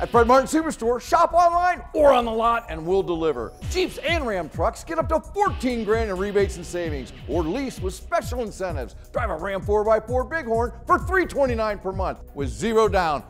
At Fred Martin Superstore, shop online or on the lot and we'll deliver. Jeeps and Ram trucks get up to 14 grand in rebates and savings or lease with special incentives. Drive a Ram 4x4 Bighorn for 329 per month with zero down